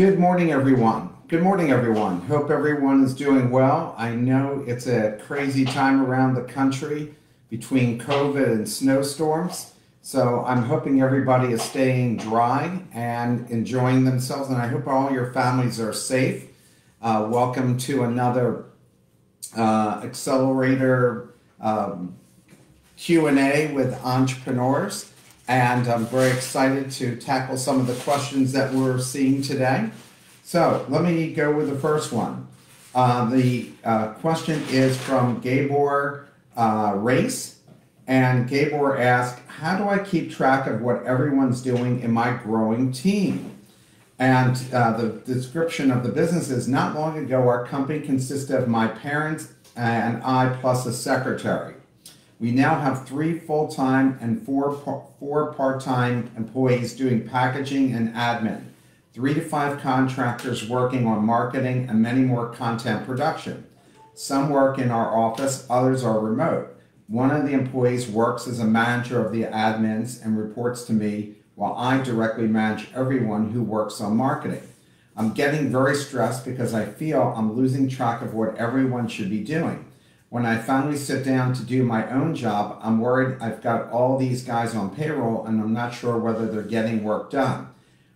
Good morning, everyone. Good morning, everyone. Hope everyone is doing well. I know it's a crazy time around the country between COVID and snowstorms. So I'm hoping everybody is staying dry and enjoying themselves, and I hope all your families are safe. Uh, welcome to another uh, Accelerator um, Q&A with entrepreneurs. And I'm very excited to tackle some of the questions that we're seeing today. So let me go with the first one. Uh, the uh, question is from Gabor uh, Race. And Gabor asked, how do I keep track of what everyone's doing in my growing team? And uh, the description of the business is not long ago, our company consisted of my parents and I plus a secretary. We now have three full-time and four, four part-time employees doing packaging and admin, three to five contractors working on marketing, and many more content production. Some work in our office, others are remote. One of the employees works as a manager of the admins and reports to me while I directly manage everyone who works on marketing. I'm getting very stressed because I feel I'm losing track of what everyone should be doing. When I finally sit down to do my own job, I'm worried I've got all these guys on payroll and I'm not sure whether they're getting work done.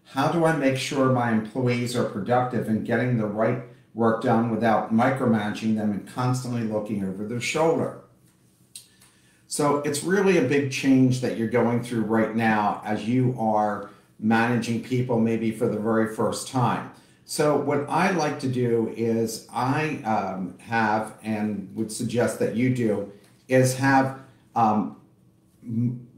How do I make sure my employees are productive and getting the right work done without micromanaging them and constantly looking over their shoulder? So it's really a big change that you're going through right now as you are managing people maybe for the very first time. So what I like to do is I um, have and would suggest that you do is have um,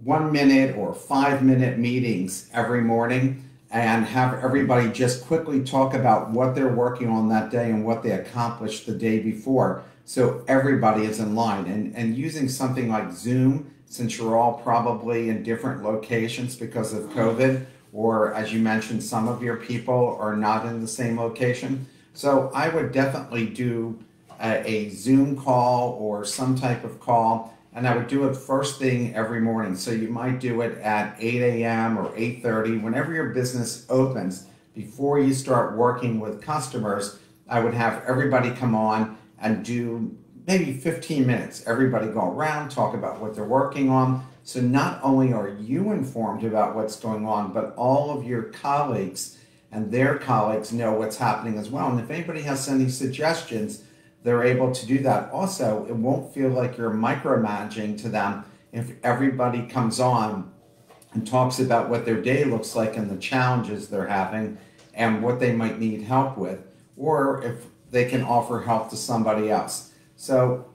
one minute or five minute meetings every morning and have everybody just quickly talk about what they're working on that day and what they accomplished the day before. So everybody is in line and, and using something like Zoom, since you're all probably in different locations because of COVID, or as you mentioned, some of your people are not in the same location. So I would definitely do a, a, Zoom call or some type of call, and I would do it first thing every morning. So you might do it at 8 a.m. or 8.30, whenever your business opens, before you start working with customers, I would have everybody come on and do maybe 15 minutes. Everybody go around, talk about what they're working on, so not only are you informed about what's going on, but all of your colleagues and their colleagues know what's happening as well. And if anybody has any suggestions, they're able to do that. Also, it won't feel like you're micromanaging to them if everybody comes on and talks about what their day looks like and the challenges they're having and what they might need help with, or if they can offer help to somebody else. So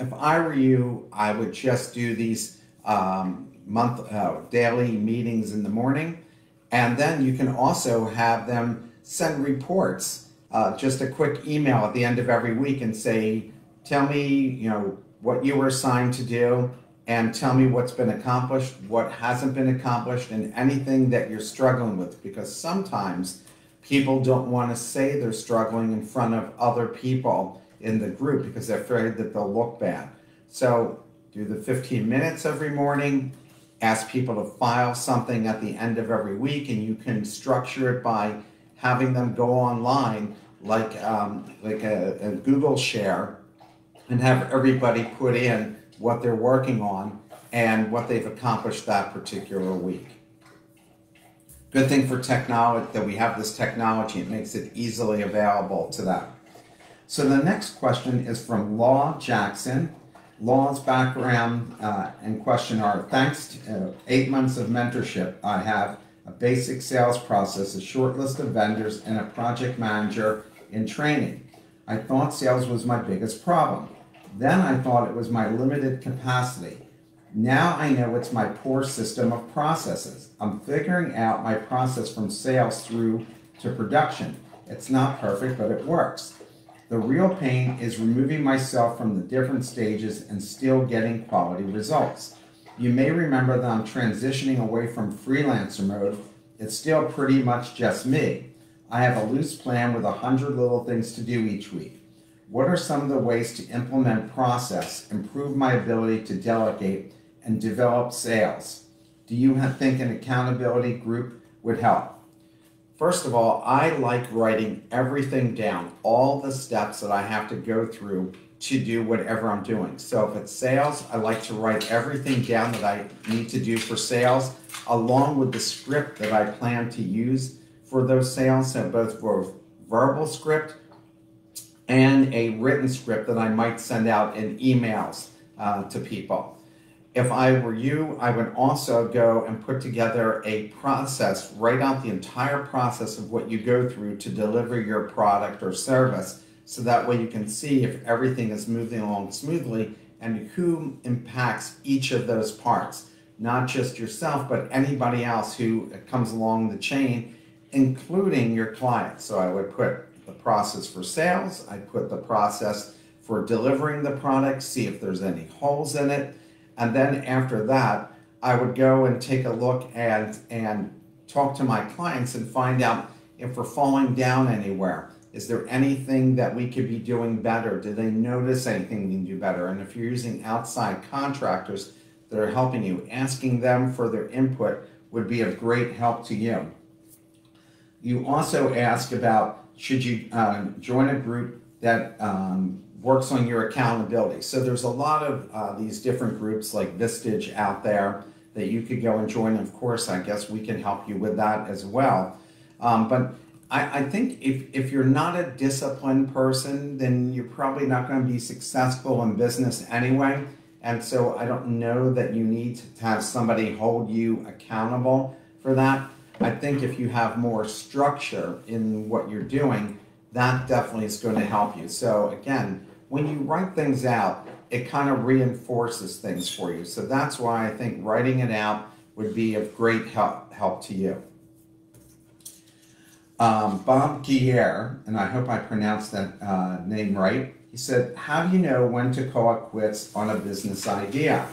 if I were you, I would just do these um, month uh, daily meetings in the morning, and then you can also have them send reports. Uh, just a quick email at the end of every week and say, tell me, you know, what you were assigned to do, and tell me what's been accomplished, what hasn't been accomplished, and anything that you're struggling with. Because sometimes people don't want to say they're struggling in front of other people in the group because they're afraid that they'll look bad. So do the 15 minutes every morning, ask people to file something at the end of every week, and you can structure it by having them go online like, um, like a, a Google share and have everybody put in what they're working on and what they've accomplished that particular week. Good thing for technology that we have this technology. It makes it easily available to them. So the next question is from Law Jackson. Law's background uh, and question are, thanks to uh, eight months of mentorship, I have a basic sales process, a short list of vendors, and a project manager in training. I thought sales was my biggest problem. Then I thought it was my limited capacity. Now I know it's my poor system of processes. I'm figuring out my process from sales through to production. It's not perfect, but it works. The real pain is removing myself from the different stages and still getting quality results. You may remember that I'm transitioning away from freelancer mode. It's still pretty much just me. I have a loose plan with a hundred little things to do each week. What are some of the ways to implement process, improve my ability to delegate, and develop sales? Do you think an accountability group would help? First of all, I like writing everything down, all the steps that I have to go through to do whatever I'm doing. So if it's sales, I like to write everything down that I need to do for sales, along with the script that I plan to use for those sales. So both for verbal script and a written script that I might send out in emails uh, to people. If I were you, I would also go and put together a process, write out the entire process of what you go through to deliver your product or service. So that way you can see if everything is moving along smoothly and who impacts each of those parts. Not just yourself, but anybody else who comes along the chain, including your clients. So I would put the process for sales, I put the process for delivering the product, see if there's any holes in it and then after that, I would go and take a look and, and talk to my clients and find out if we're falling down anywhere. Is there anything that we could be doing better? Do they notice anything we can do better? And if you're using outside contractors that are helping you, asking them for their input would be of great help to you. You also ask about should you uh, join a group that um, works on your accountability. So there's a lot of uh, these different groups like Vistage out there that you could go and join. Of course, I guess we can help you with that as well. Um, but I, I, think if, if you're not a disciplined person, then you're probably not going to be successful in business anyway. And so I don't know that you need to have somebody hold you accountable for that. I think if you have more structure in what you're doing, that definitely is going to help you. So again, when you write things out, it kind of reinforces things for you. So that's why I think writing it out would be of great help, help to you. Um, Bob Guerre, and I hope I pronounced that uh, name right, he said, How do you know when to call it quits on a business idea?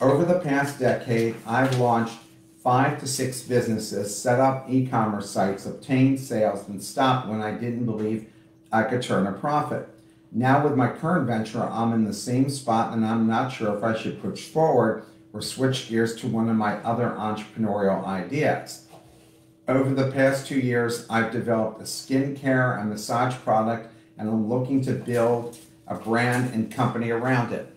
Over the past decade, I've launched five to six businesses, set up e commerce sites, obtained sales, and stopped when I didn't believe I could turn a profit. Now with my current venture, I'm in the same spot and I'm not sure if I should push forward or switch gears to one of my other entrepreneurial ideas. Over the past two years, I've developed a skincare and massage product and I'm looking to build a brand and company around it.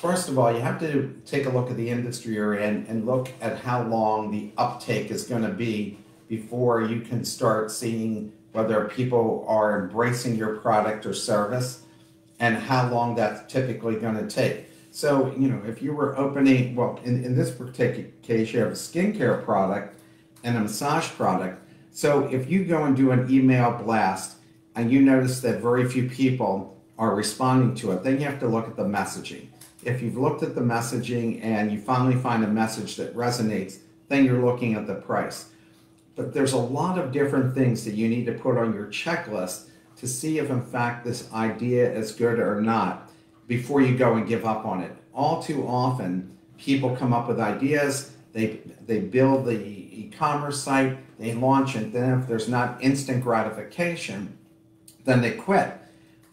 First of all, you have to take a look at the industry you're in and look at how long the uptake is going to be before you can start seeing whether people are embracing your product or service and how long that's typically going to take. So, you know, if you were opening, well, in, in this particular case, you have a skincare product and a massage product. So if you go and do an email blast and you notice that very few people are responding to it, then you have to look at the messaging. If you've looked at the messaging and you finally find a message that resonates, then you're looking at the price. But there's a lot of different things that you need to put on your checklist to see if, in fact, this idea is good or not before you go and give up on it. All too often, people come up with ideas, they, they build the e commerce site, they launch it, then if there's not instant gratification, then they quit.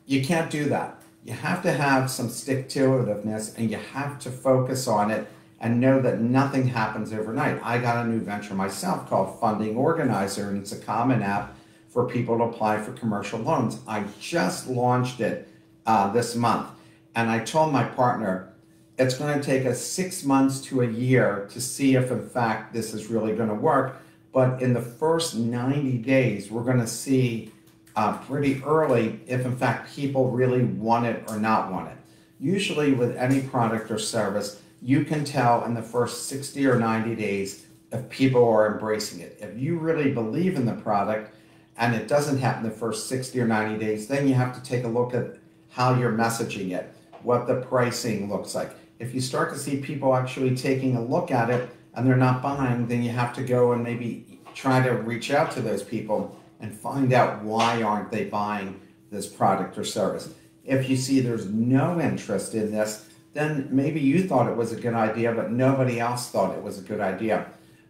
You can't do that. You have to have some stick to itiveness and you have to focus on it and know that nothing happens overnight. I got a new venture myself called Funding Organizer, and it's a common app for people to apply for commercial loans. I just launched it uh, this month, and I told my partner it's going to take us six months to a year to see if, in fact, this is really going to work. But in the first 90 days, we're going to see uh, pretty early if, in fact, people really want it or not want it. Usually, with any product or service, you can tell in the first 60 or 90 days if people are embracing it. If you really believe in the product and it doesn't happen the first 60 or 90 days, then you have to take a look at how you're messaging it, what the pricing looks like. If you start to see people actually taking a look at it and they're not buying, then you have to go and maybe try to reach out to those people and find out why aren't they buying this product or service. If you see there's no interest in this, then maybe you thought it was a good idea, but nobody else thought it was a good idea.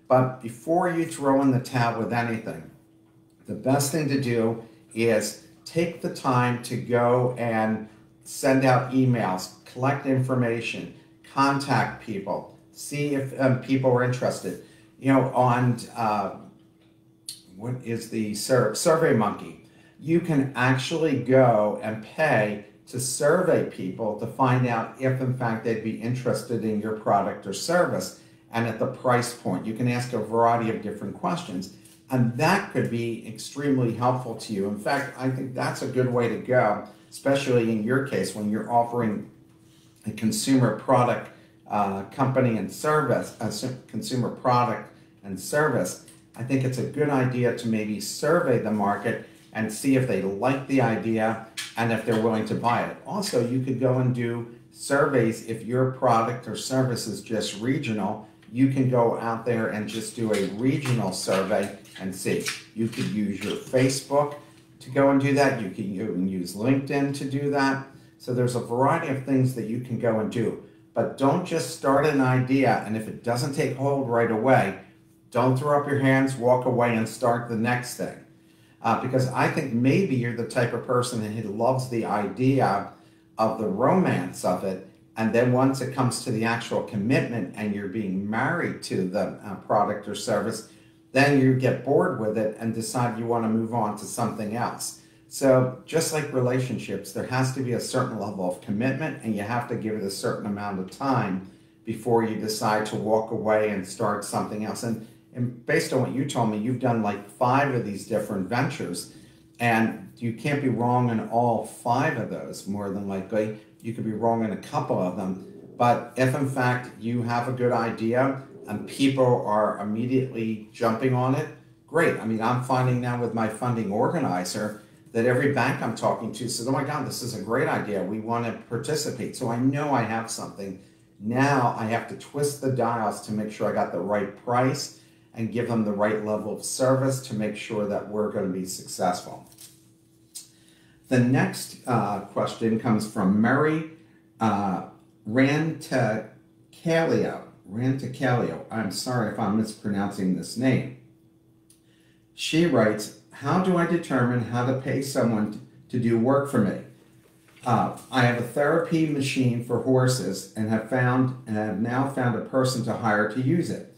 But before you throw in the towel with anything, the best thing to do is take the time to go and send out emails, collect information, contact people, see if um, people are interested. You know, on uh, what is the Sur- Survey Monkey? You can actually go and pay to survey people to find out if, in fact, they'd be interested in your product or service and at the price point. You can ask a variety of different questions, and that could be extremely helpful to you. In fact, I think that's a good way to go, especially in your case when you're offering a consumer product uh, company and service, a consumer product and service. I think it's a good idea to maybe survey the market and see if they like the idea and if they're willing to buy it. Also, you could go and do surveys if your product or service is just regional. You can go out there and just do a regional survey and see. You could use your Facebook to go and do that. You can, use LinkedIn to do that. So there's a variety of things that you can go and do. But don't just start an idea and if it doesn't take hold right away, don't throw up your hands, walk away, and start the next thing. Uh, because I think maybe you're the type of person who loves the idea of the romance of it. And then once it comes to the actual commitment and you're being married to the uh, product or service, then you get bored with it and decide you want to move on to something else. So, just like relationships, there has to be a certain level of commitment and you have to give it a certain amount of time before you decide to walk away and start something else. And and based on what you told me, you've done like five of these different ventures, and you can't be wrong in all five of those. More than likely, you could be wrong in a couple of them. But if in fact you have a good idea and people are immediately jumping on it, great. I mean, I'm finding now with my funding organizer that every bank I'm talking to says, oh my God, this is a great idea. We want to participate. So I know I have something. Now I have to twist the dials to make sure I got the right price and give them the right level of service to make sure that we're going to be successful. The next uh, question comes from Mary uh, Rantacalio. Rantacalio. I'm sorry if I'm mispronouncing this name. She writes, How do I determine how to pay someone to do work for me? Uh, I have a therapy machine for horses and have found and have now found a person to hire to use it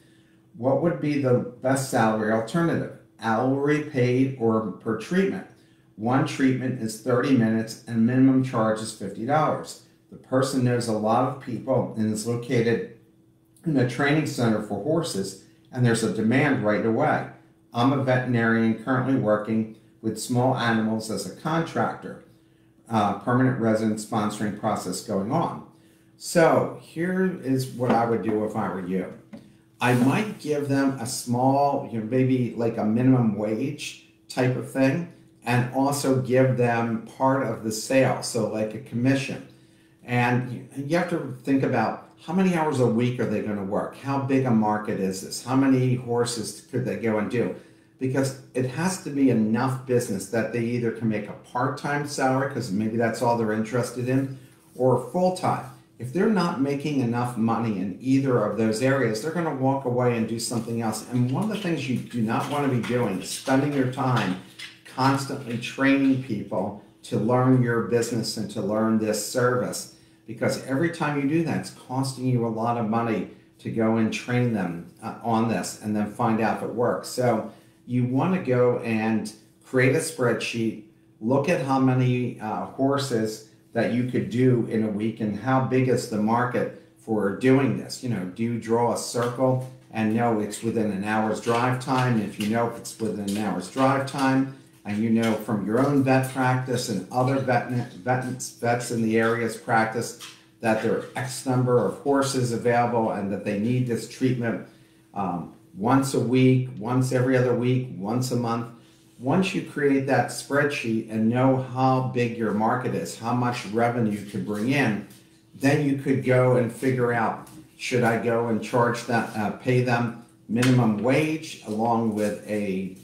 what would be the best salary alternative? Hourly paid or per treatment? One treatment is 30 minutes and minimum charge is $50. The person knows a lot of people and is located in a training center for horses, and there's a demand right away. I'm a veterinarian currently working with small animals as a contractor, uh, permanent resident sponsoring process going on. So here is what I would do if I were you. I might give them a small, you know, maybe like a minimum wage type of thing, and also give them part of the sale, so like a commission. And you have to think about how many hours a week are they going to work? How big a market is this? How many horses could they go and do? Because it has to be enough business that they either can make a part time salary, because maybe that's all they're interested in, or full time if they're not making enough money in either of those areas, they're going to walk away and do something else. And one of the things you do not want to be doing is spending your time constantly training people to learn your business and to learn this service. Because every time you do that, it's costing you a lot of money to go and train them uh, on this and then find out if it works. So you want to go and create a spreadsheet, look at how many uh, horses that you could do in a week and how big is the market for doing this? You know, do you draw a circle and know it's within an hour's drive time? If you know if it's within an hour's drive time, and you know from your own vet practice and other vet, vets, vets in the area's practice that there are X number of horses available and that they need this treatment um, once a week, once every other week, once a month, once you create that spreadsheet and know how big your market is, how much revenue you can bring in, then you could go and figure out should I go and charge that, uh, pay them minimum wage along with a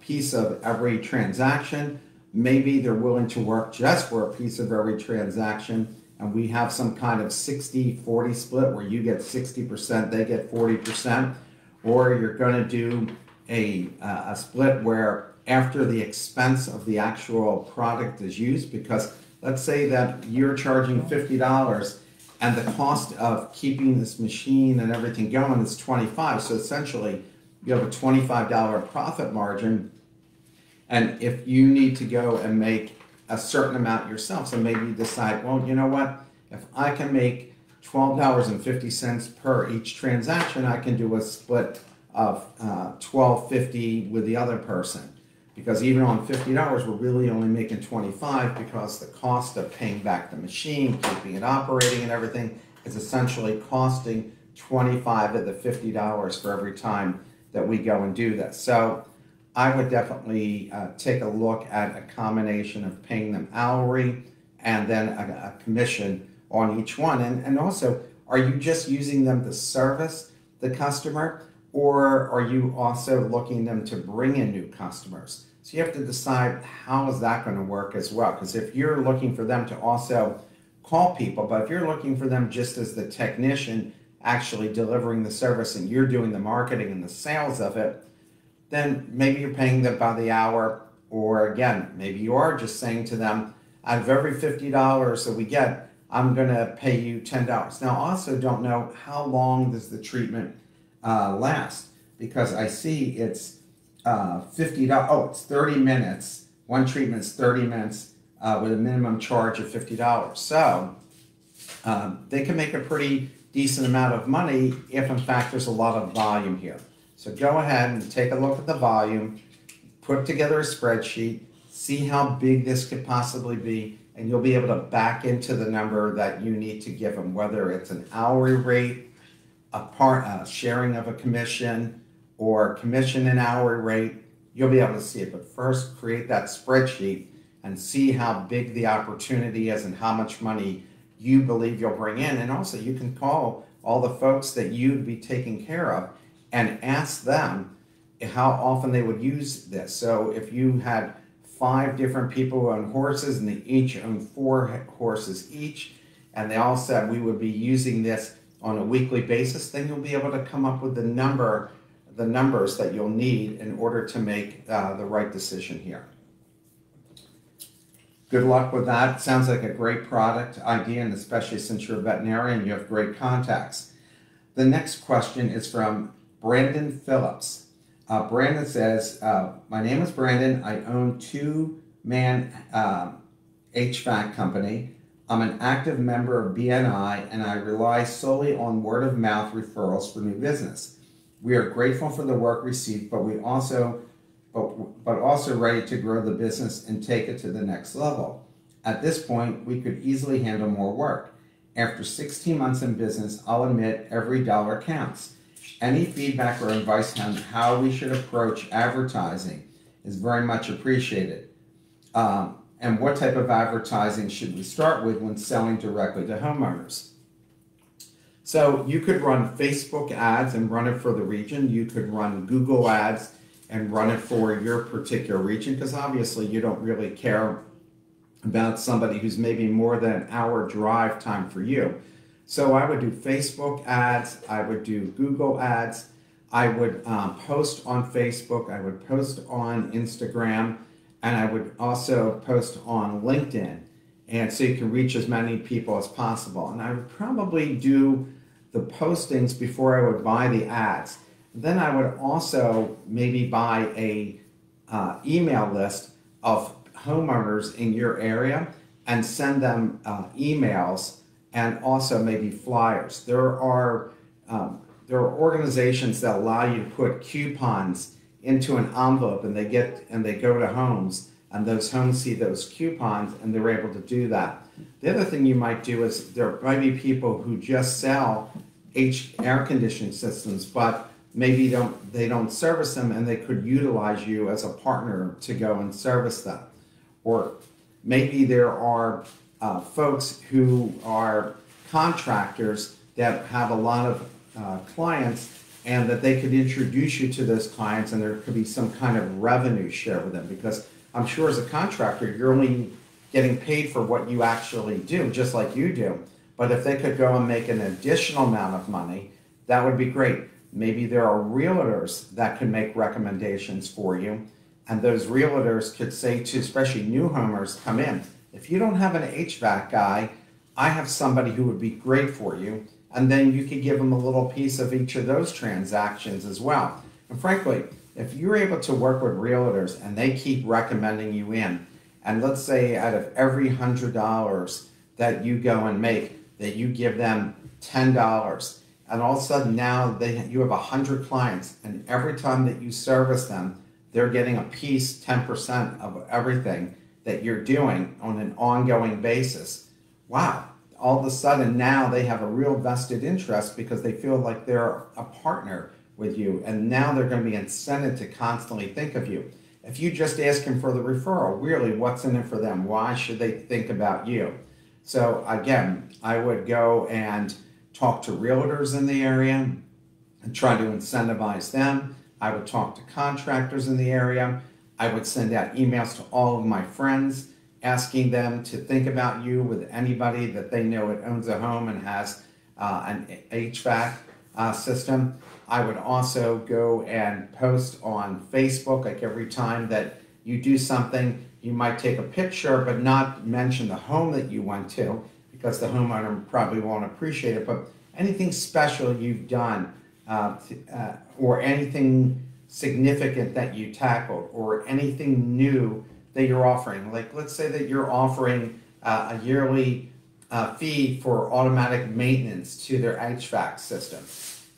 piece of every transaction. Maybe they're willing to work just for a piece of every transaction. And we have some kind of 60 40 split where you get 60%, they get 40%. Or you're going to do a, uh, a split where after the expense of the actual product is used because let's say that you're charging $50 and the cost of keeping this machine and everything going is 25 so essentially you have a $25 profit margin. And if you need to go and make a certain amount yourself, so maybe you decide, well, you know what? If I can make $12.50 per each transaction, I can do a split of uh, $12.50 with the other person. Because even on $50, we're really only making 25 because the cost of paying back the machine, keeping it operating and everything is essentially costing 25 of the $50 for every time that we go and do this. So I would definitely uh, take a look at a combination of paying them hourly and then a, a commission on each one. And, and also, are you just using them to service the customer or are you also looking them to bring in new customers? So you have to decide how is that going to work as well. Because if you're looking for them to also call people, but if you're looking for them just as the technician actually delivering the service and you're doing the marketing and the sales of it, then maybe you're paying them by the hour. Or again, maybe you are just saying to them, out of every $50 that we get, I'm going to pay you $10. Now, also don't know how long does the treatment uh, last because I see it's uh, $50. Oh, it's 30 minutes. One treatment is 30 minutes uh, with a minimum charge of $50. So um, they can make a pretty decent amount of money if in fact there's a lot of volume here. So go ahead and take a look at the volume, put together a spreadsheet, see how big this could possibly be, and you'll be able to back into the number that you need to give them, whether it's an hourly rate, a part, a sharing of a commission, or commission and hourly rate. You'll be able to see it. But first, create that spreadsheet and see how big the opportunity is and how much money you believe you'll bring in. And also, you can call all the folks that you'd be taking care of and ask them how often they would use this. So if you had five different people who own horses and they each own four horses each, and they all said we would be using this on a weekly basis, then you'll be able to come up with the number, the numbers that you'll need in order to make uh, the right decision here. Good luck with that. Sounds like a great product idea, and especially since you're a veterinarian, you have great contacts. The next question is from Brandon Phillips. Uh, Brandon says, uh, My name is Brandon. I own two man uh, HVAC company. I'm an active member of BNI and I rely solely on word of mouth referrals for new business. We are grateful for the work received, but we also but, but also ready to grow the business and take it to the next level. At this point, we could easily handle more work. After 16 months in business, I'll admit every dollar counts. Any feedback or advice on how we should approach advertising is very much appreciated. Um, and what type of advertising should we start with when selling directly to homeowners? So you could run Facebook ads and run it for the region. You could run Google ads and run it for your particular region because obviously you don't really care about somebody who's maybe more than an hour drive time for you. So I would do Facebook ads, I would do Google ads, I would um, post on Facebook, I would post on Instagram, and I would also post on LinkedIn. And so you can reach as many people as possible. And I would probably do the postings before I would buy the ads. Then I would also maybe buy a uh, email list of homeowners in your area and send them uh, emails and also maybe flyers. There are um, there are organizations that allow you to put coupons into an envelope and they get and they go to homes and those homes see those coupons and they're able to do that. The other thing you might do is there might be people who just sell H air conditioning systems, but maybe don't they don't service them and they could utilize you as a partner to go and service them. Or maybe there are uh, folks who are contractors that have a lot of uh, clients and that they could introduce you to those clients and there could be some kind of revenue share with them. Because i'm sure as a contractor you're only getting paid for what you actually do just like you do. But if they could go and make an additional amount of money that would be great Maybe there are realtors that can make recommendations for you. And those realtors could say to especially new homers come in, if you don't have an HVAC guy, I have somebody who would be great for you. And then you could give them a little piece of each of those transactions as well. And frankly, if you're able to work with realtors and they keep recommending you in, and let's say out of every hundred dollars that you go and make, that you give them ten dollars, and all of a sudden now they you have a hundred clients, and every time that you service them, they're getting a piece, ten percent of everything that you're doing on an ongoing basis. Wow! All of a sudden now they have a real vested interest because they feel like they're a partner with you, and now they're going to be incented to constantly think of you. If you just ask them for the referral, really, what's in it for them? Why should they think about you? So again, I would go and talk to realtors in the area and try to incentivize them. I would talk to contractors in the area. I would send out emails to all of my friends asking them to think about you with anybody that they know that owns a home and has uh, an HVAC uh, system. I would also go and post on Facebook, like every time that you do something, you might take a picture but not mention the home that you went to because the homeowner probably won't appreciate it. But anything special you've done uh, uh, or anything significant that you tackled or anything new that you're offering, like let's say that you're offering uh, a yearly uh, fee for automatic maintenance to their HVAC system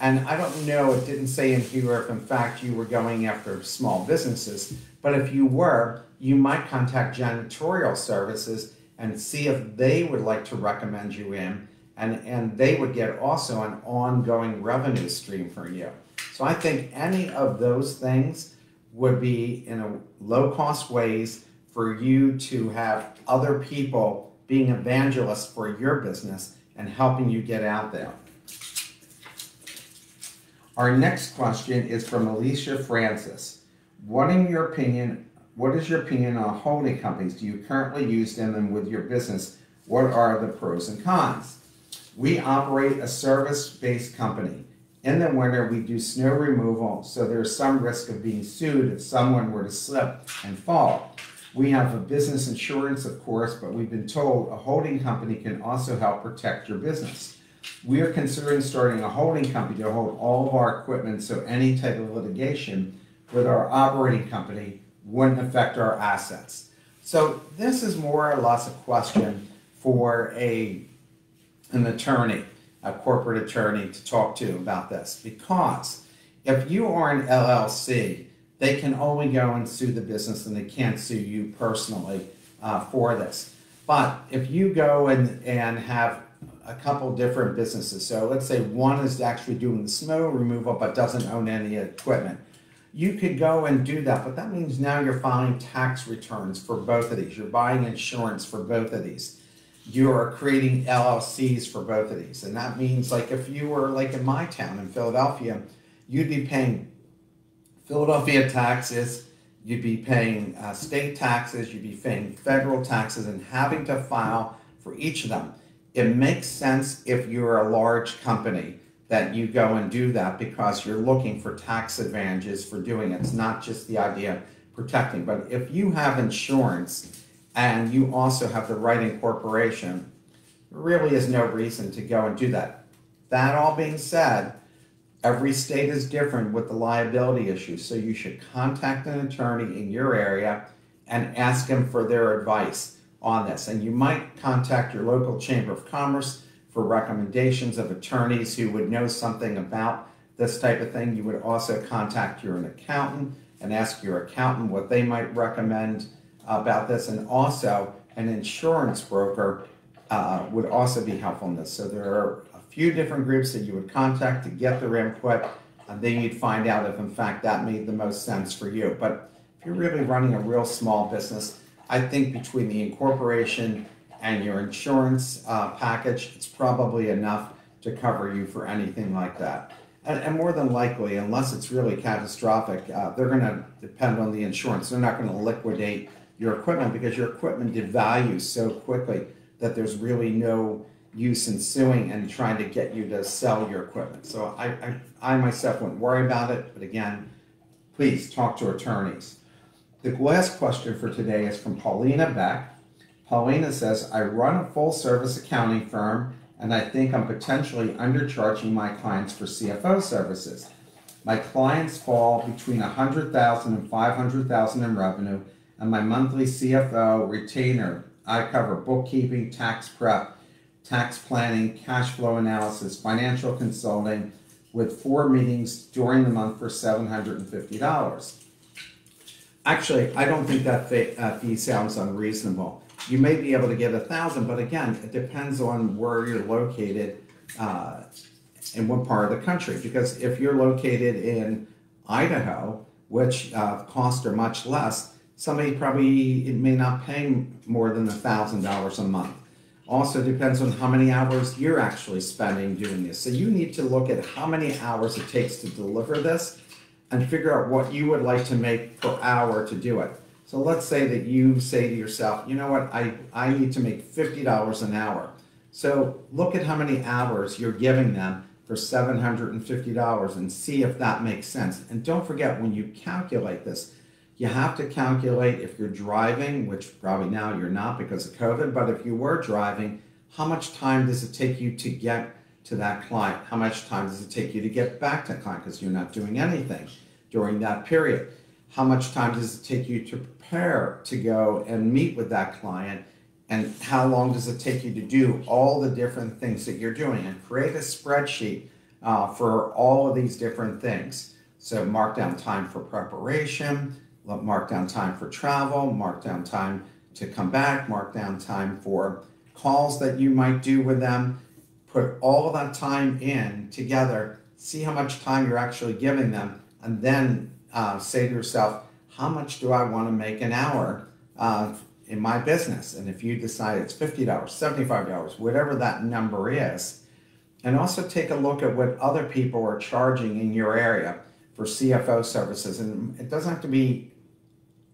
and I don't know, it didn't say in here if in fact you were going after small businesses, but if you were, you might contact janitorial services and see if they would like to recommend you in and, and they would get also an ongoing revenue stream for you. So I think any of those things would be in a low cost ways for you to have other people being evangelists for your business and helping you get out there. Our next question is from Alicia Francis. What in your opinion, what is your opinion on holding companies? Do you currently use them and with your business? What are the pros and cons? We operate a service-based company. In the winter, we do snow removal, so there's some risk of being sued if someone were to slip and fall. We have a business insurance, of course, but we've been told a holding company can also help protect your business. We are considering starting a holding company to hold all of our equipment so any type of litigation with our operating company wouldn't affect our assets. So this is more or less a question for a an attorney, a corporate attorney to talk to about this because if you are an LLC, they can only go and sue the business and they can't sue you personally uh, for this. But if you go and, and have a couple different businesses. So let's say one is actually doing the snow removal but doesn't own any equipment. You could go and do that, but that means now you're filing tax returns for both of these. You're buying insurance for both of these. You're creating LLCs for both of these. And that means like if you were like in my town in Philadelphia, you'd be paying Philadelphia taxes, you'd be paying uh, state taxes, you'd be paying federal taxes and having to file for each of them it makes sense if you're a large company that you go and do that because you're looking for tax advantages for doing it. It's not just the idea of protecting. But if you have insurance and you also have the right incorporation, there really is no reason to go and do that. That all being said, every state is different with the liability issue. So you should contact an attorney in your area and ask them for their advice on this. And you might contact your local Chamber of Commerce for recommendations of attorneys who would know something about this type of thing. You would also contact your accountant and ask your accountant what they might recommend about this. And also, an insurance broker uh, would also be helpful in this. So there are a few different groups that you would contact to get their input, and then you'd find out if, in fact, that made the most sense for you. But if you're really running a real small business, I think between the incorporation and your insurance uh, package, it's probably enough to cover you for anything like that. And, and more than likely, unless it's really catastrophic, uh, they're going to depend on the insurance. They're not going to liquidate your equipment because your equipment devalues so quickly that there's really no use in suing and trying to get you to sell your equipment. So I, I, I myself wouldn't worry about it, but again, please talk to attorneys. The last question for today is from Paulina Beck. Paulina says, I run a full service accounting firm and I think I'm potentially undercharging my clients for CFO services. My clients fall between 100,000 and 500,000 in revenue, and my monthly CFO retainer. I cover bookkeeping, tax prep, tax planning, cash flow analysis, financial consulting, with four meetings during the month for $750. Actually, I don't think that uh, fee sounds unreasonable. You may be able to get a thousand, but again, it depends on where you're located uh, in what part of the country. Because if you're located in Idaho, which uh, costs are much less, somebody probably it may not pay more than a thousand dollars a month. Also depends on how many hours you're actually spending doing this. So you need to look at how many hours it takes to deliver this and figure out what you would like to make per hour to do it. So let's say that you say to yourself, you know what, I, I need to make $50 an hour. So look at how many hours you're giving them for $750 and see if that makes sense. And don't forget when you calculate this, you have to calculate if you're driving, which probably now you're not because of COVID, but if you were driving, how much time does it take you to get to that client? How much time does it take you to get back to client because you're not doing anything during that period? How much time does it take you to prepare to go and meet with that client? And how long does it take you to do all the different things that you're doing? And create a spreadsheet uh, for all of these different things. So mark down time for preparation, mark down time for travel, mark down time to come back, mark down time for calls that you might do with them. Put all of that time in together, see how much time you're actually giving them, and then uh, say to yourself, how much do I want to make an hour uh, in my business? And if you decide it's $50, $75, whatever that number is, and also take a look at what other people are charging in your area for CFO services. And it doesn't have to be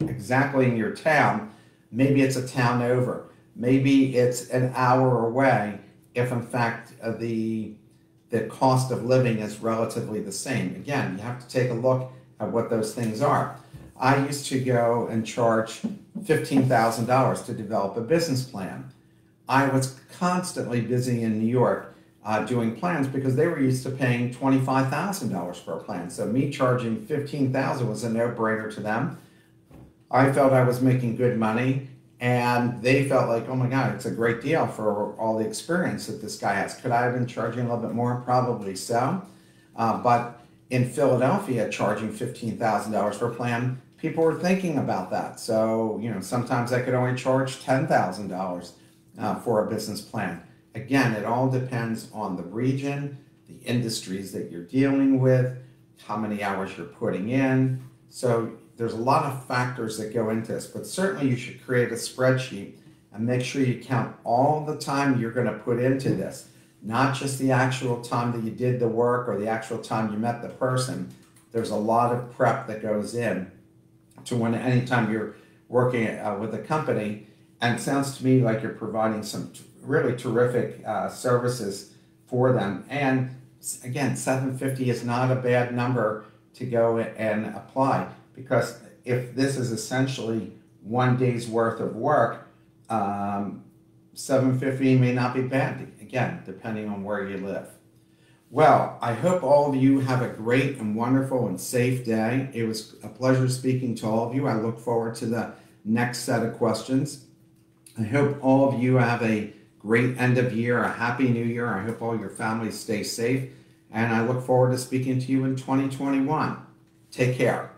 exactly in your town. Maybe it's a town over. Maybe it's an hour away if in fact uh, the the cost of living is relatively the same. Again, you have to take a look at what those things are. I used to go and charge $15,000 to develop a business plan. I was constantly busy in New York uh, doing plans because they were used to paying $25,000 for a plan. So me charging 15,000 was a no-brainer to them. I felt I was making good money and they felt like, oh my God, it's a great deal for all the experience that this guy has. Could I have been charging a little bit more? Probably so. Uh, but in Philadelphia, charging $15,000 for a plan, people were thinking about that. So, you know, sometimes I could only charge $10,000 uh, for a business plan. Again, it all depends on the region, the industries that you're dealing with, how many hours you're putting in. So there's a lot of factors that go into this, but certainly you should create a spreadsheet and make sure you count all the time you're going to put into this, not just the actual time that you did the work or the actual time you met the person. There's a lot of prep that goes in to when anytime you're working uh, with a company. And it sounds to me like you're providing some really terrific uh, services for them. And again, 750 is not a bad number to go and apply because if this is essentially one day's worth of work, um, 750 may not be bad, again, depending on where you live. Well, I hope all of you have a great and wonderful and safe day. It was a pleasure speaking to all of you. I look forward to the next set of questions. I hope all of you have a great end of year, a happy new year. I hope all your families stay safe. And I look forward to speaking to you in 2021. Take care.